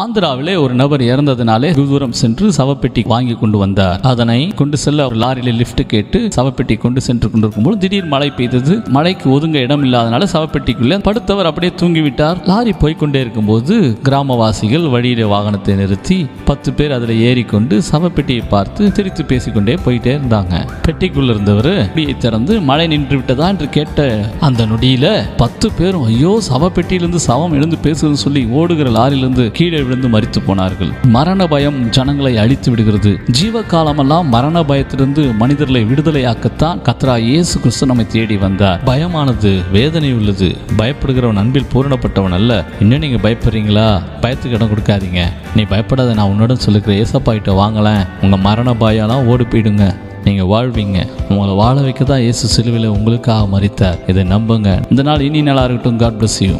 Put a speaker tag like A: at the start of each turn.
A: ஆந்திராவிலே ஒரு நபர் இறந்ததினாலே தூரம் சென்று சவப்பெட்டி வாங்கி கொண்டு வந்தார். அதனை கொண்டு செல்ல ஒரு லாரியில லிப்ட் கேட்டு சவப்பெட்டி கொண்டு சென்று கொண்டிருக்கும்போது திடீர் மழை பெய்தது. மழைக்கு ஒதுங்க இடம் இல்லாதனால சவப்பெட்டிக்குள்ளே படுத்தவர் அப்படியே தூங்கிவிட்டார். லாரி போய்க்கொண்டே இருக்கும்போது கிராமவாசிகள் வழியில வாகனத்தை நிறுத்தி பத்து பேர் அதில் ஏறிக்கொண்டு சவப்பெட்டியை பார்த்து சிரித்து பேசிக்கொண்டே போயிட்டே இருந்தாங்க. பெட்டிக்குள்ள இருந்தவர் பெட்டியை திறந்து மழை நின்று விட்டதா? என்று கேட்ட அந்த நொடியில பத்து பேரும் ஐயோ சவப்பெட்டியிலிருந்து சவம் எழுந்து பேசுதுன்னு சொல்லி ஓடுகிற லாரியிலிருந்து கீழே விழுந்து மறித்து போனார்கள். மரண பயம் ஜனங்களை அழித்து விடுகிறது. ஜீவ காலமெல்லாம் மரண பயத்திலிருந்து மனிதர்களை விடுதலையாக்கத்தான் கத்ரா இயேசு கிறிஸ்து நம்மை தேடி வந்தார். பயமானது வேதனை உள்ளது பயப்படுகிறவன் அன்பில் பூரணப்பட்டவன் அல்ல. இன்னும் நீங்க பயப்படுறீங்களா? பயத்துக்கு இடம் கொடுக்காதீங்க. நீ பயப்படாத நான் உன்னுடன் சொல்லுக்கிற ஏசப்பா கிட்ட வாங்கலேன் உங்க மரண பயம்லாம் ஓடி போயிடுங்க. நீங்கள் வாழ்வீங்க. உங்களை வாழ வைக்க தான் இயேசு சிலுவையில் உங்களுக்காக மறித்தார் இதை நம்புங்க. இந்த நாள் இனி நல்லா இருக்கட்டும். God bless you